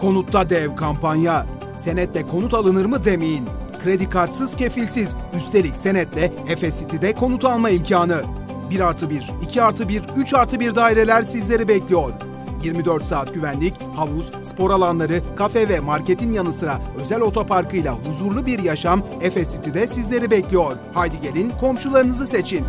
Konutta dev kampanya. Senetle konut alınır mı demeyin. Kredi kartsız kefilsiz, üstelik senetle Efes City'de konut alma imkanı. 1 artı 1, 2 artı 1, 3 artı 1 daireler sizleri bekliyor. 24 saat güvenlik, havuz, spor alanları, kafe ve marketin yanı sıra özel otoparkıyla huzurlu bir yaşam Efes City'de sizleri bekliyor. Haydi gelin komşularınızı seçin.